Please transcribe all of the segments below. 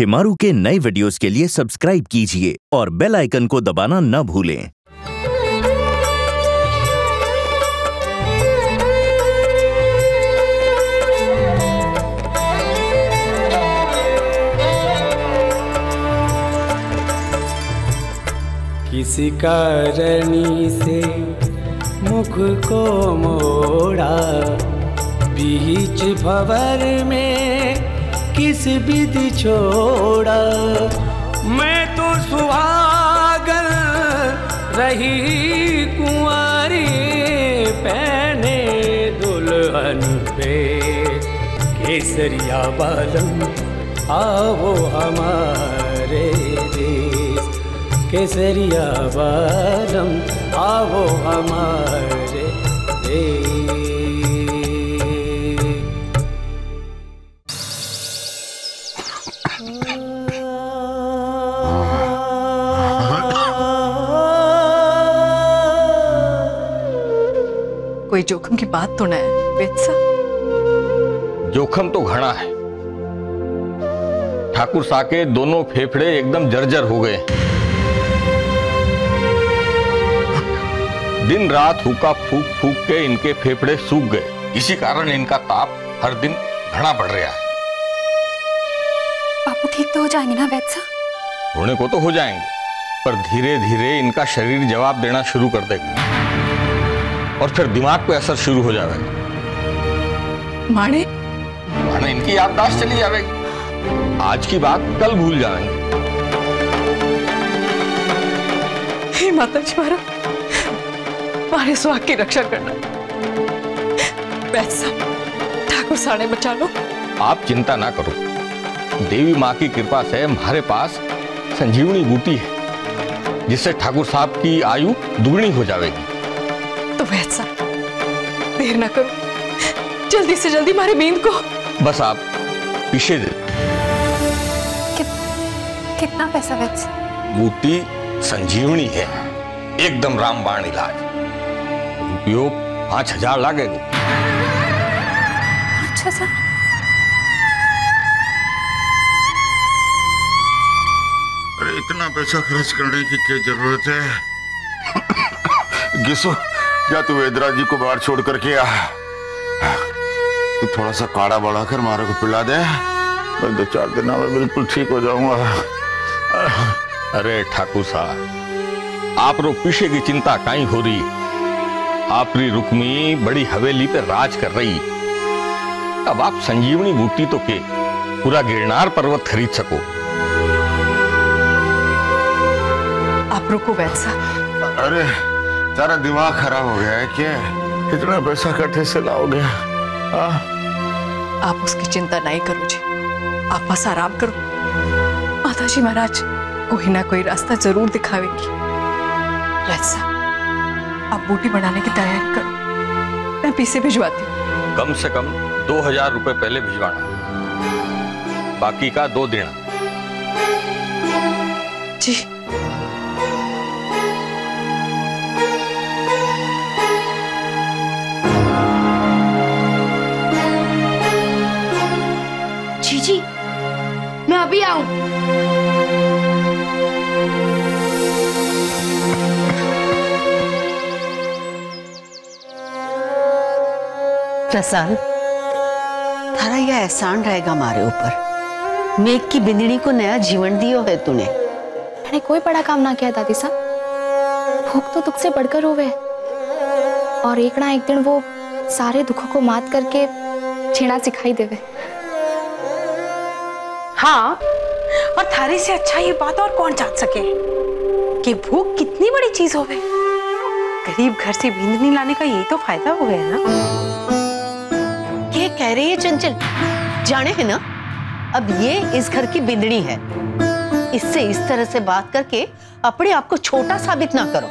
शिमारू के नए वीडियोस के लिए सब्सक्राइब कीजिए और बेल आइकन को दबाना न भूलें। किसी कारणी से मुख को मोड़ा, बीच भवर में किस विधि छोड़ा? मैं तो सुहागन रही कुंवारी पहने दुल्हन पे। केसरिया बालम आओ हमारे देश। केसरिया बालम आओ हमारे देश। जोखम की बात तो न है वेद साहब जोखम तो घना है। ठाकुर सा के दोनों फेफड़े एकदम जर्जर हो गए। दिन रात हुक्का फूक फूक के इनके फेफड़े सूख गए। इसी कारण इनका ताप हर दिन घना बढ़ रहा है। बापू ठीक तो हो जाएँगे ना वैद साहब होने को तो हो जाएँगे पर धीरे धीरे इनका शरीर जवाब देना शुरू कर देगा। और फिर दिमाग पे असर शुरू हो जाएगा माने? माने इनकी याददाश्त चली जाएगी आज की बात कल भूल जाएँगे। हे माता जी मारा मारे सुहाग की रक्षा करना। ठाकुर साने बचा लो। आप चिंता ना करो। देवी माँ की कृपा से हमारे पास संजीवनी बूटी है जिससे ठाकुर साहब की आयु दुगनी हो जाएगी वैद साहब देर ना करो। जल्दी से जल्दी मारे बींद को। बस आप पीछे दे। कि, कितना पैसा वैद बूटी संजीवनी है। एकदम रामबाण इलाज। रुपयो पाँच हज़ार लागेगा अच्छा सर अरे इतना पैसा खर्च करने की क्या ज़रूरत है? गिसो। या तू वेदराज जी को बाहर छोड़ करके आ तू थोड़ा सा काढ़ा बढ़ाकर मारे को पिला दे। मैं दो चार दिन में बिल्कुल ठीक हो जाऊँगा। अरे ठाकुर साहब आप रो पीछे की चिंता काई हो रही? आपरी रुक्मी बड़ी हवेली पे राज कर रही। अब आप संजीवनी बूटी तो के पूरा गिरनार पर्वत खरीद सको। आप रुको वैद साहब। अरे तेरा दिमाग खराब हो गया है क्या? इतना पैसा कट्ठे से लाओगे? हाँ? आप उसकी चिंता नहीं करो जी। आप बस आराम करो। माता जी महाराज कोई ना कोई रास्ता ज़रूर दिखावेंगी। आप बूटी बनाने की तैयारी करो। मैं पीछे भिजवाती हूँ। कम से कम दो हज़ार रुपए पहले भिजवाना। बाकी का दो देना। जी। अभी आऊँ प्रसाद थारा यह एहसान रहेगा हमारे ऊपर। मेघ की बिंदनी को नया जीवन दियो है तूने। मैंने कोई बड़ा काम ना किया दादी साहब। भूख तो दुख से बढ़कर होवे और एक ना एक दिन वो सारे दुखों को मात करके छेड़ा सिखाई देवे। हाँ और थारे से अच्छा ये बात और कौन जान सके कि भूख कितनी बड़ी चीज़ हो गई। गरीब घर से बींदनी लाने का यही तो फ़ायदा हो गया ना। ये कह रही है चंचल, जाने है ना? अब ये इस घर की बिंदनी है। इससे इस तरह से बात करके अपने आप को छोटा साबित ना करो।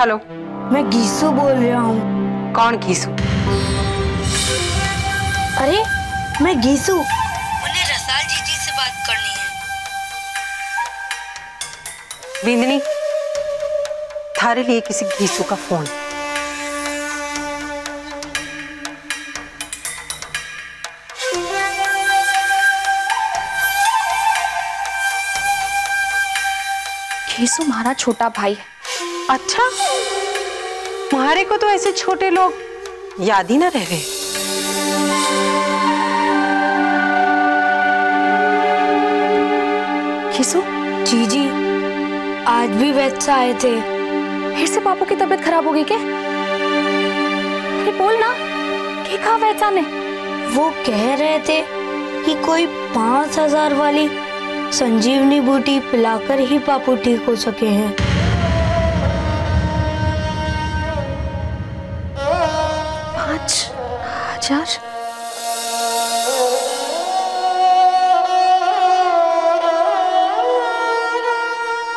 हेलो। मैं गीसू बोल रहा हूँ। कौन घीसू अरे मैं गीसू। उन्हें रसाल जी जी से बात करनी है। बिंदनी थारे लिए किसी घीसू का फ़ोन। खेसू हमारा छोटा भाई है। अच्छा? तुम्हारे को तो ऐसे छोटे लोग याद ही ना रह गए। जी जी आज भी वैसा आए थे। फिर से पापू की तबीयत खराब हो गई क्या? अरे बोल ना क्या कहा वैसा ने? वो कह रहे थे कि कोई पाँच हज़ार वाली संजीवनी बूटी पिलाकर ही पापू ठीक हो सके हैं। हज़ार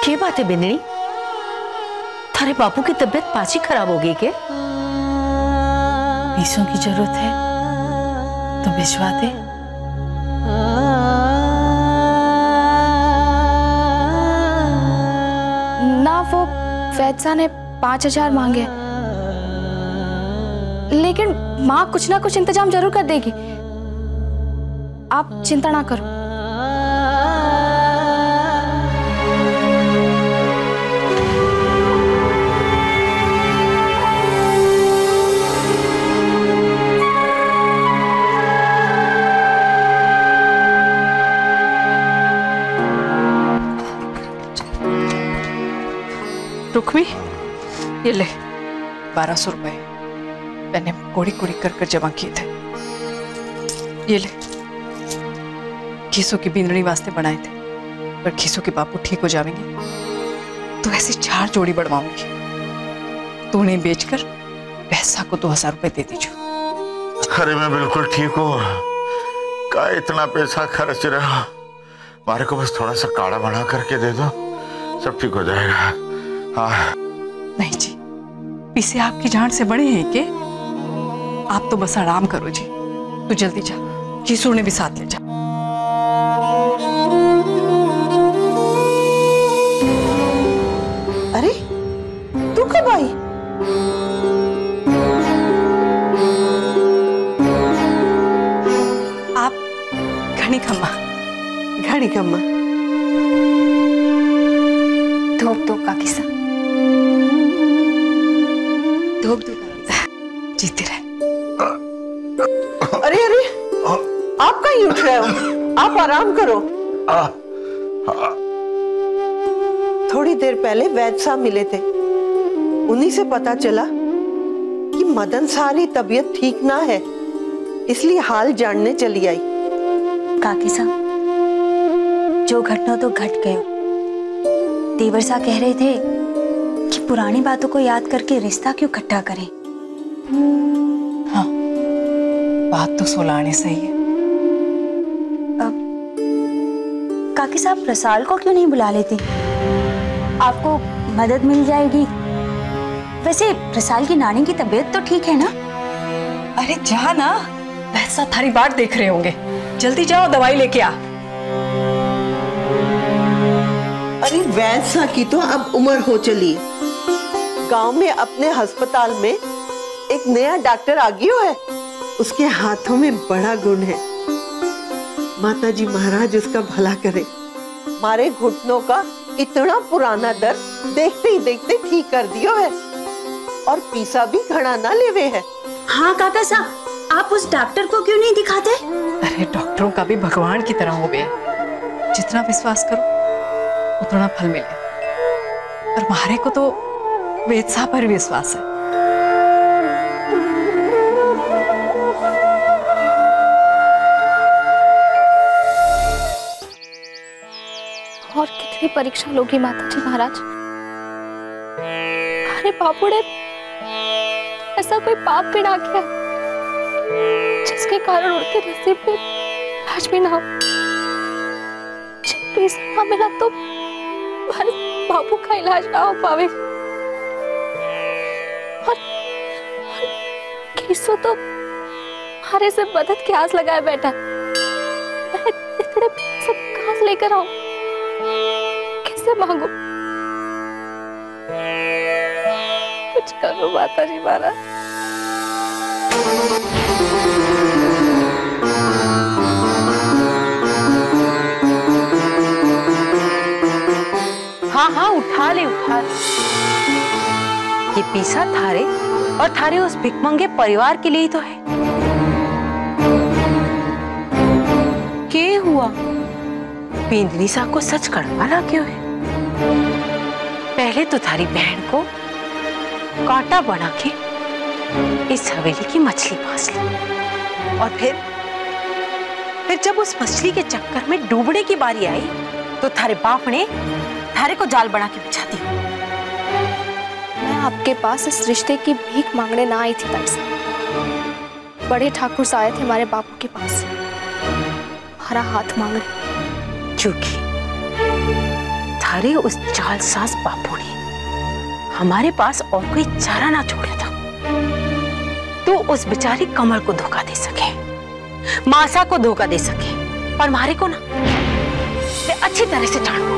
क्या बात है बिंदनी थारे बापू की तबीयत पाची खराब हो गई के पैसों की ज़रूरत है तो भिजवा दे ना वो वैसा ने पाँच हज़ार मांगे लेकिन माँ कुछ ना कुछ इंतज़ाम ज़रूर कर देगी। आप चिंता ना करो। रुक्मी, ये ले। बारह सौ रुपए। मैंने कोड़ी कोड़ी कर कर जमा किए थे। ये ले। खीसों की बिंदड़ी वास्ते बनाए थे पर खीसों के बापू ठीक हो जाएँगे। तो ऐसे चार जोड़ी बढ़वाऊँगी। तू उन्हें बेचकर पैसा को दो हज़ार रुपए दे दीजिए अरे मैं बिल्कुल ठीक हूँ। का इतना पैसा खर्च रहा? हमारे को बस थोड़ा सा काढ़ा बना करके दे दो। सब ठीक हो जाएगा। हाँ। नहीं जी पीसे आपकी जान से बड़े हैं के आप तो बस आराम करो जी। तू जल्दी जा। किशोर ने भी साथ ले जा। अरे तू कब आई? आप घड़ी खम्मा घड़ी कम्मा धोप धोप काकी सा धोप धोप जीते रहे। अरे अरे। आप कहीं उठ रहे हो? आप आराम करो। थोड़ी देर पहले वैद साहब मिले थे। उन्हीं से पता चला कि मदन सारी तबीयत ठीक ना है इसलिए हाल जानने चली आई। काकी साहब जो घटना तो घट गए देवर साहब कह रहे थे कि पुरानी बातों को याद करके रिश्ता क्यों इकट्ठा करें? हाँ बात तो सोलाने सही है। अब काकी साहब प्रसाल को क्यों नहीं बुला लेती? आपको मदद मिल जाएगी। वैसे प्रसाल की नानी की तबीयत तो ठीक है ना? अरे जा ना वैसा थारी बार देख रहे होंगे। जल्दी जाओ दवाई लेके आ। अरे वैसा की तो अब उम्र हो चली। गाँव में अपने अस्पताल में एक नया डॉक्टर आ गयो है। उसके हाथों में बड़ा गुण है। माता जी महाराज उसका भला करे। मारे घुटनों का इतना पुराना दर्द देखते ही देखते ठीक कर दियो है। और पीसा भी घड़ा ना लेवे है। हाँ काका साहब आप उस डॉक्टर को क्यों नहीं दिखाते? अरे डॉक्टरों का भी भगवान की तरह हो गए जितना विश्वास करो उतना फल मिले। पर मारे को तो वेदसा पर विश्वास है। कितनी परीक्षा लोगी माता जी महाराज। अरे बापू ऐसा कोई पाप भी ना किया जिसके कारण उनके नसीब में आज भी ना जब ना मिला तो बापू का इलाज ना हो पावे। और, और केसो तो हमारे से मदद की आस लगाए बैठा। मैं इतने पैसे कहाँ लेकर आऊँ। कैसे मांगू। कुछ करो माता जी महाराज। हाँ हाँ उठा ले उठा ले। ये पीसा थारे, और थारे उस भिकमंगे परिवार के लिए ही तो है। के हुआ? बिंदनी सा को सच कड़वाना क्यों है? पहले तो थारी बहन को कांटा बना के इस हवेली की मछली फांस ली। और फिर फिर जब उस मछली के चक्कर में डूबने की बारी आई तो थारे बाप ने थारे को जाल बना के बिछा दिया। मैं आपके पास इस रिश्ते की भीख मांगने ना आई थी ताई बड़े ठाकुर से आए थे हमारे बापू के पास। हमारा हाथ मांग रहे। क्योंकि थारे उस जालसाज बापू ने। हमारे पास और कोई चारा ना छोड़ा था। तो उस बेचारी कमल को धोखा दे सके, मासा को धोखा दे सके पर मारे को ना। मैं अच्छी तरह से जानू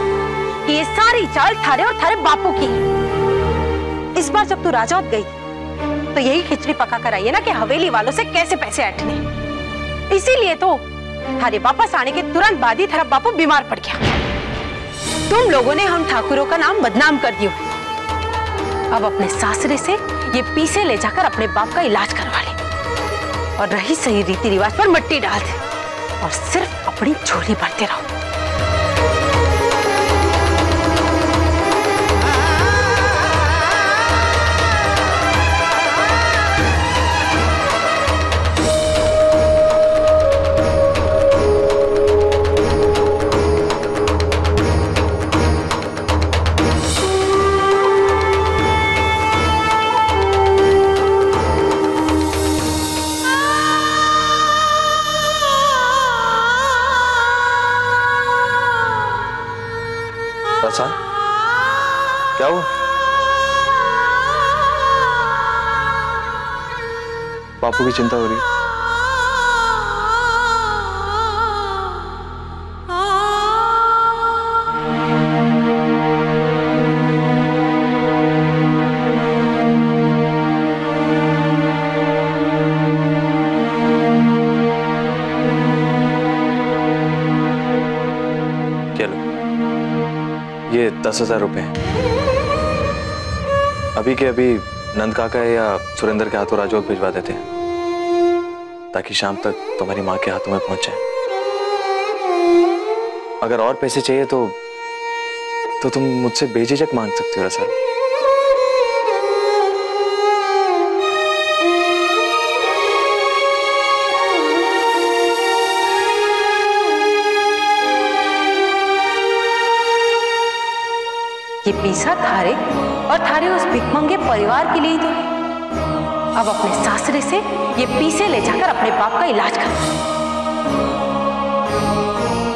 कि ये सारी चाल थारे और थारे बापू की है। इस बार जब तू राजौत गई तो यही खिचड़ी पका कर आई है ना कि हवेली वालों से कैसे पैसे अटने इसीलिए तो थारे वापस आने के तुरंत बाद ही थारा बापू बीमार पड़ गया। तुम लोगों ने हम ठाकुरों का नाम बदनाम कर दिया। अब अपने सासरे से ये पीसे ले जाकर अपने बाप का इलाज करवा ले। और रही सही रीति रिवाज पर मट्टी डाल दे। और सिर्फ़ अपनी झोली बढ़ते रहो। क्या हुआ? बापू की चिंता हो रही दस हज़ार रुपए हैं। अभी के अभी नंद काका या सुरेंद्र के हाथों राजौत भिजवा देते हैं, ताकि शाम तक तुम्हारी माँ के हाथों में पहुँच अगर और पैसे चाहिए तो तो तुम मुझसे बेझिझक मांग सकते हो रसल ये पीसा थारे और थारे उस भिकमंगे परिवार के लिए ही तो। है अब अपने सासरे से ये पीसे ले जाकर अपने बाप का इलाज कर।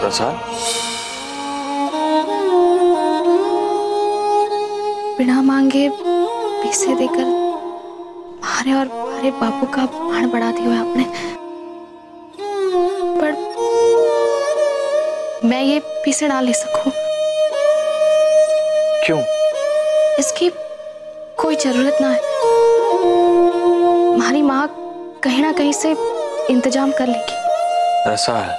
रसाल बिना मांगे पैसे देकर हमारे और हमारे बापू का बाण बढ़ा दिया है आपने। पर मैं ये पीसे ना ले सकूँ। क्यों? इसकी कोई ज़रूरत ना है। हमारी माँ कहीं ना कहीं से इंतज़ाम कर लेगी। रसाल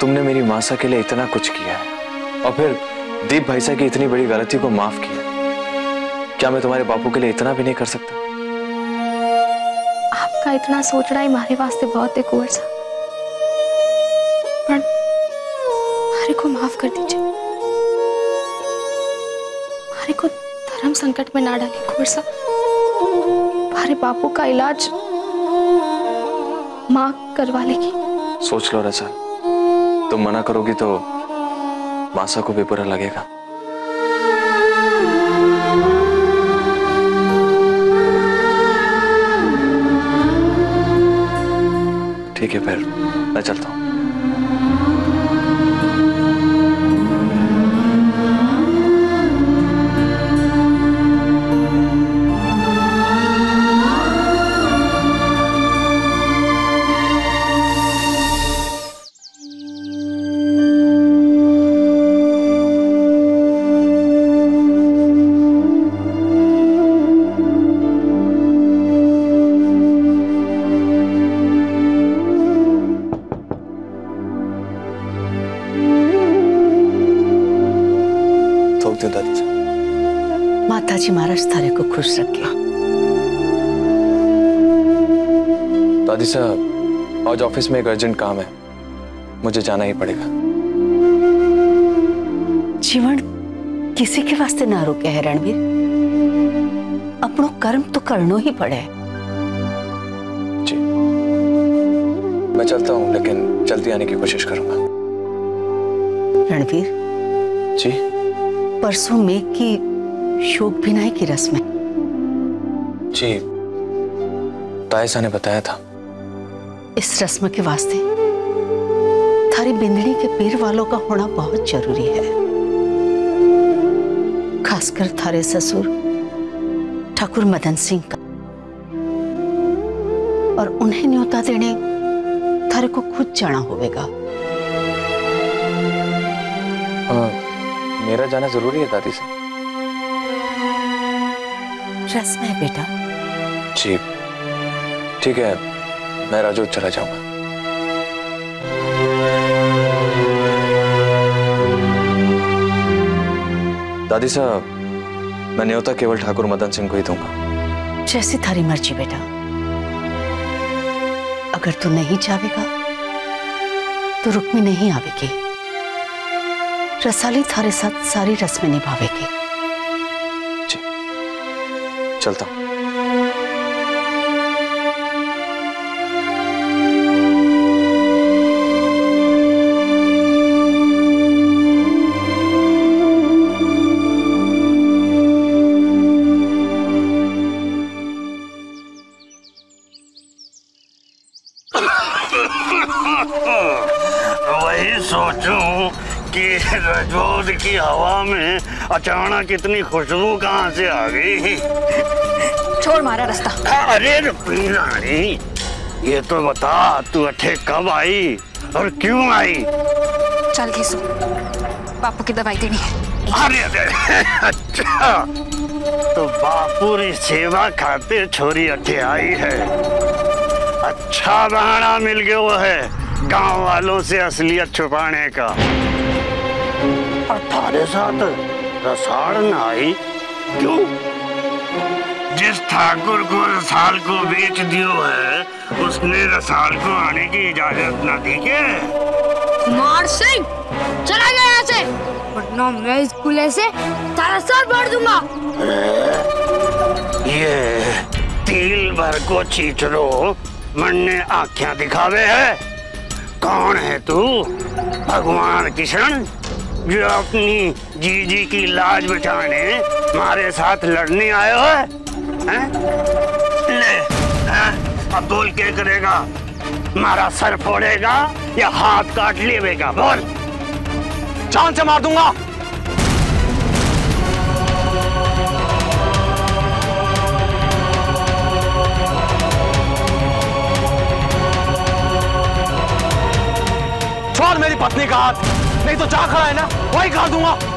तुमने मेरी मासा के लिए इतना कुछ किया है और फिर दीप भाई साहब की इतनी बड़ी गलती को माफ़ किया क्या मैं तुम्हारे बापू के लिए इतना भी नहीं कर सकता? आपका इतना सोचना ही हमारे वास्ते बहुत है कुंवर साहब पर हमारे को माफ़ कर दीजिए। संकट में ना डाले साहब हमारे बापू का इलाज माँ करवा लेगी। सोच लो रसाल तुम मना करोगी तो मासा को भी बुरा लगेगा। ठीक है, फिर मैं चलता हूँ। साहब माता जी महाराज थारे को खुश रखे दादी साहब आज ऑफ़िस में एक अर्जेंट काम है। मुझे जाना ही पड़ेगा। जीवन किसी के वास्ते ना रुके है रणवीर। अपनो कर्म तो करनो ही पड़े। जी। मैं चलता हूँ लेकिन जल्दी आने की कोशिश करूँगा। रणवीर। जी। परसों मेघ की शोक भिनाई की रस्म है। जी तायसा ने बताया था। इस रस्म के वास्ते थारी बिंदनी के पीर वालों का होना बहुत ज़रूरी है। खासकर थारे ससुर ठाकुर मदन सिंह का। और उन्हें न्योता देने थारे को खुद जाना होगा हाँ, मेरा जाना ज़रूरी है दादी साहब। रस्म है बेटा। जी ठीक है मैं राजू चला जाऊँगा। दादी साहब मैं न्योता केवल ठाकुर मदन सिंह को ही दूँगा। जैसी थारी मर्ज़ी बेटा। अगर तू नहीं चाहेगा तो रुक्मी नहीं आवेगी। रसाली थारे साथ सारी रस्में निभावेगी। चलता हूँ। की हवा में अचानक इतनी खुशबू कहाँ से आ गई? छोड़ मारा रास्ता। अरे रानी ये तो बता तू अठे कब आई और क्यों आई? चल घिसो बापू की दवाई देनी है। अरे अरे अच्छा तो बापू री सेवा खातिर छोरी अठे आई है। अच्छा बहाना मिल गया वो है गाँव वालों से असलियत छुपाने का। थारे साथ रसाड़ न आई क्यों? जिस ठाकुर को रसाल को बेच दियो है उसने रसाल को आने की इजाज़त न दी के कुमार सिंह चला गया यहाँ से। वरना मैं इस कुले से तारा सर भर दूँगा। ये तिल भर को चीचरो मन ने आख्या दिखावे है। कौन है तू? भगवान किशन जो अपनी जीजी की लाज बचाने हमारे साथ लड़ने आए हो? है? ले, हैं? अब बोल क्या करेगा? हमारा सर फोड़ेगा या हाथ काट लेगा बोल। जान से मार दूँगा। छोड़ मेरी पत्नी का हाथ। नहीं तो जा खड़ा है ना? वही खा दूँगा।